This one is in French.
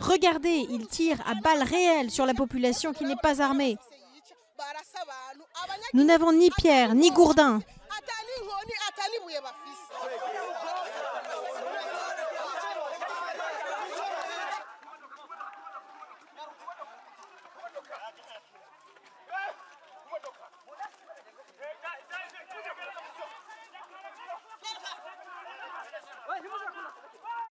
Regardez, il tire à balles réelles sur la population qui n'est pas armée. Nous n'avons ni pierre, ni gourdin. ・はい!